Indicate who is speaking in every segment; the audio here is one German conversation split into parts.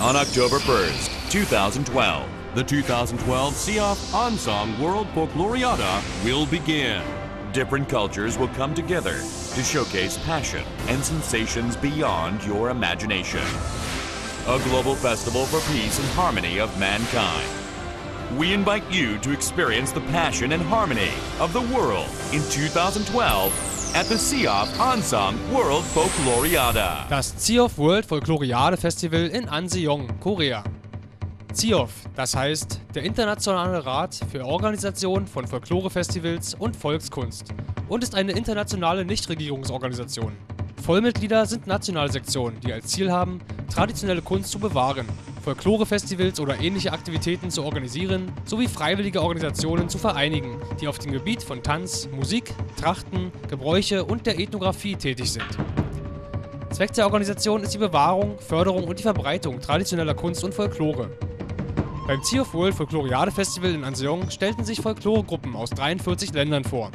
Speaker 1: on October 1st, 2012. The 2012 Seoff Onsong World Folkloriada will begin. Different cultures will come together to showcase passion and sensations beyond your imagination. A global festival for peace and harmony of mankind. We invite you to experience the passion and harmony of the world in 2012 at the Seoff Onsong World Folkloriada.
Speaker 2: Das Seoff World Folkloriade Festival in Anseong, Korea. CIOF, das heißt der Internationale Rat für Organisation von Folklorefestivals und Volkskunst und ist eine internationale Nichtregierungsorganisation. Vollmitglieder sind nationale Sektionen, die als Ziel haben, traditionelle Kunst zu bewahren, Folklorefestivals oder ähnliche Aktivitäten zu organisieren, sowie freiwillige Organisationen zu vereinigen, die auf dem Gebiet von Tanz, Musik, Trachten, Gebräuche und der Ethnographie tätig sind. Zweck der Organisation ist die Bewahrung, Förderung und die Verbreitung traditioneller Kunst und Folklore. Beim Sea of World Folkloriade Festival in Anseong stellten sich Folkloregruppen aus 43 Ländern vor.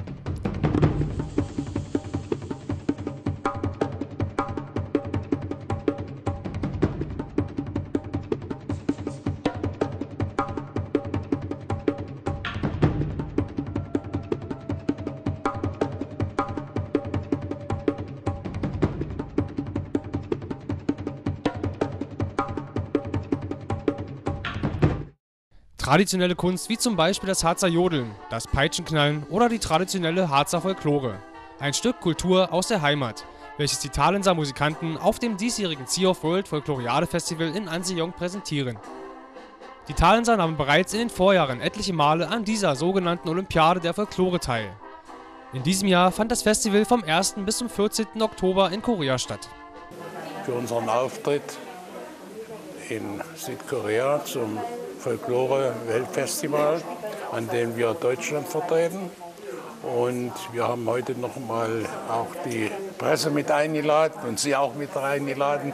Speaker 2: Traditionelle Kunst wie zum Beispiel das Harzer Jodeln, das Peitschenknallen oder die traditionelle Harzer Folklore. Ein Stück Kultur aus der Heimat, welches die Talenser Musikanten auf dem diesjährigen Sea of World Folkloriade Festival in Anseong präsentieren. Die Talenser nahmen bereits in den Vorjahren etliche Male an dieser sogenannten Olympiade der Folklore teil. In diesem Jahr fand das Festival vom 1. bis zum 14. Oktober in Korea statt.
Speaker 3: Für unseren Auftritt in Südkorea zum Folklore-Weltfestival, an dem wir Deutschland vertreten. Und wir haben heute noch mal auch die Presse mit eingeladen und Sie auch mit eingeladen,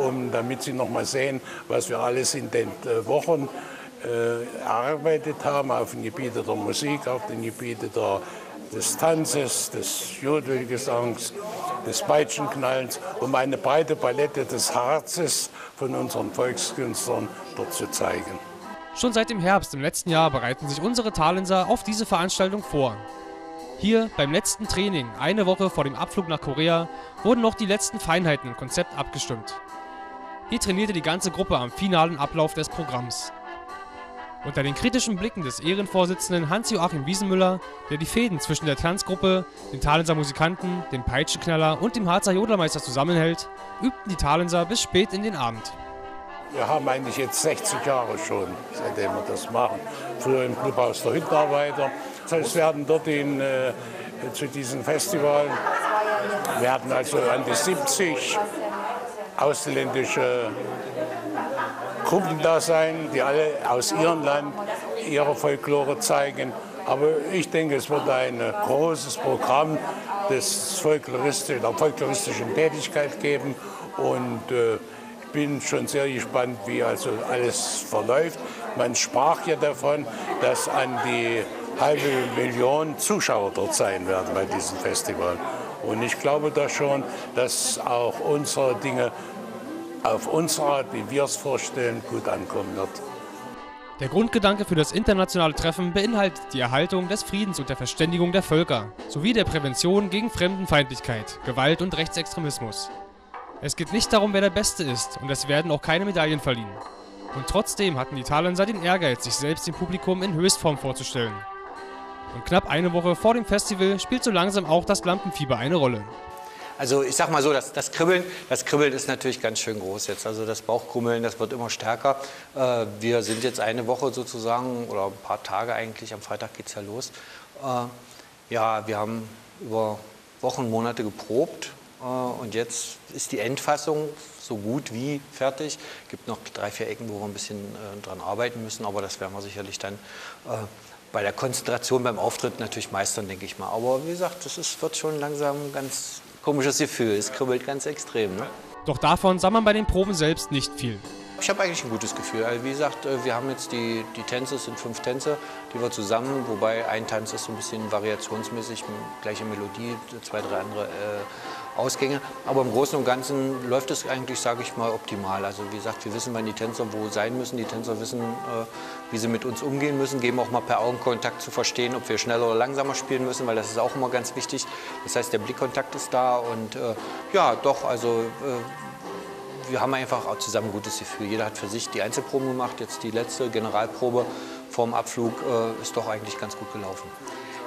Speaker 3: um, damit Sie noch mal sehen, was wir alles in den äh, Wochen äh, erarbeitet haben auf den Gebieten der Musik, auf den Gebieten der, des Tanzes, des Jodelgesangs, des Peitschenknallens, um eine breite Palette des Harzes von unseren Volkskünstlern dort zu zeigen.
Speaker 2: Schon seit dem Herbst im letzten Jahr bereiten sich unsere Talenser auf diese Veranstaltung vor. Hier beim letzten Training, eine Woche vor dem Abflug nach Korea, wurden noch die letzten Feinheiten im Konzept abgestimmt. Hier trainierte die ganze Gruppe am finalen Ablauf des Programms. Unter den kritischen Blicken des Ehrenvorsitzenden Hans-Joachim Wiesenmüller, der die Fäden zwischen der Tanzgruppe, den Talenser Musikanten, dem Peitschenknaller und dem Harzer Jodlermeister zusammenhält, übten die Talenser bis spät in den Abend.
Speaker 3: Wir haben eigentlich jetzt 60 Jahre schon, seitdem wir das machen. Früher im Clubhaus der Hüttenarbeiter. Es werden dort in, äh, zu diesem Festival, werden also an die 70 ausländische Gruppen da sein, die alle aus ihrem Land ihre Folklore zeigen. Aber ich denke, es wird ein großes Programm des Folkloristischen, der folkloristischen Tätigkeit geben. Und äh, bin schon sehr gespannt, wie also alles verläuft. Man sprach ja davon, dass an die halbe Million Zuschauer dort sein werden bei diesem Festival. Und ich glaube da schon, dass auch unsere Dinge auf unsere Art, wie wir es vorstellen, gut ankommen wird.
Speaker 2: Der Grundgedanke für das internationale Treffen beinhaltet die Erhaltung des Friedens und der Verständigung der Völker sowie der Prävention gegen Fremdenfeindlichkeit, Gewalt und Rechtsextremismus. Es geht nicht darum, wer der Beste ist und es werden auch keine Medaillen verliehen. Und trotzdem hatten die Talenser den Ehrgeiz, sich selbst dem Publikum in Höchstform vorzustellen. Und knapp eine Woche vor dem Festival spielt so langsam auch das Lampenfieber eine Rolle.
Speaker 4: Also ich sag mal so, das, das, Kribbeln, das Kribbeln ist natürlich ganz schön groß jetzt. Also das Bauchkrummeln, das wird immer stärker. Äh, wir sind jetzt eine Woche sozusagen oder ein paar Tage eigentlich, am Freitag geht es ja los. Äh, ja, wir haben über Wochen, Monate geprobt und jetzt ist die Endfassung so gut wie fertig. Es gibt noch drei, vier Ecken, wo wir ein bisschen äh, dran arbeiten müssen, aber das werden wir sicherlich dann äh, bei der Konzentration beim Auftritt natürlich meistern, denke ich mal. Aber wie gesagt, das ist, wird schon langsam ein ganz komisches Gefühl. Es kribbelt ganz extrem. Ne?
Speaker 2: Doch davon sah man bei den Proben selbst nicht viel.
Speaker 4: Ich habe eigentlich ein gutes Gefühl. Also wie gesagt, äh, wir haben jetzt die, die Tänze, es sind fünf Tänze, die wir zusammen, wobei ein Tanz ist so ein bisschen variationsmäßig, gleiche Melodie, zwei, drei andere äh, Ausgänge. Aber im Großen und Ganzen läuft es eigentlich, sage ich mal, optimal. Also wie gesagt, wir wissen, wann die Tänzer wo sein müssen. Die Tänzer wissen, äh, wie sie mit uns umgehen müssen, geben auch mal per Augenkontakt zu verstehen, ob wir schneller oder langsamer spielen müssen, weil das ist auch immer ganz wichtig. Das heißt, der Blickkontakt ist da und äh, ja, doch, also äh, wir haben einfach auch zusammen ein gutes Gefühl. Jeder hat für sich die Einzelproben gemacht, jetzt die letzte Generalprobe vorm Abflug äh, ist doch eigentlich ganz gut gelaufen.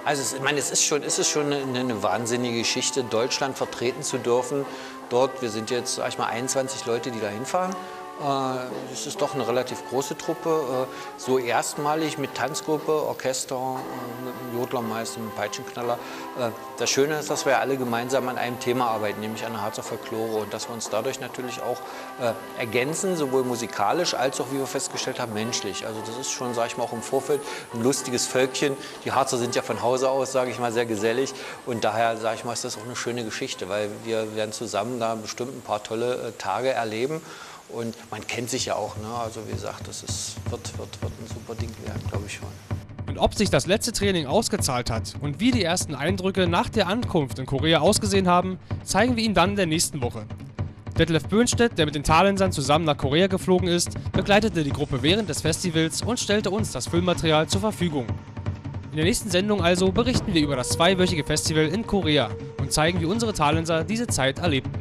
Speaker 4: Also ich meine, es ist schon, es ist schon eine, eine, wahnsinnige Geschichte, Deutschland vertreten zu dürfen. Dort, wir sind jetzt, sag ich mal, 21 Leute, die da hinfahren. Äh, es ist doch eine relativ große Truppe. Äh, so erstmalig mit Tanzgruppe, Orchester, äh, Jodlermeister, Peitschenknaller. Das Schöne ist, dass wir alle gemeinsam an einem Thema arbeiten, nämlich an der Harzer Folklore und dass wir uns dadurch natürlich auch ergänzen, sowohl musikalisch als auch, wie wir festgestellt haben, menschlich. Also das ist schon, sage ich mal, auch im Vorfeld ein lustiges Völkchen. Die Harzer sind ja von Hause aus, sage ich mal, sehr gesellig und daher, sage ich mal, ist das auch eine schöne Geschichte, weil wir werden zusammen da bestimmt ein paar tolle Tage erleben. Und man kennt sich ja auch. Ne? Also wie gesagt, das ist, wird, wird, wird ein super Ding werden, glaube ich schon.
Speaker 2: Und ob sich das letzte Training ausgezahlt hat und wie die ersten Eindrücke nach der Ankunft in Korea ausgesehen haben, zeigen wir Ihnen dann in der nächsten Woche. Detlef Böhnstedt, der mit den Talensern zusammen nach Korea geflogen ist, begleitete die Gruppe während des Festivals und stellte uns das Filmmaterial zur Verfügung. In der nächsten Sendung also berichten wir über das zweiwöchige Festival in Korea und zeigen, wie unsere Talenser diese Zeit erlebten.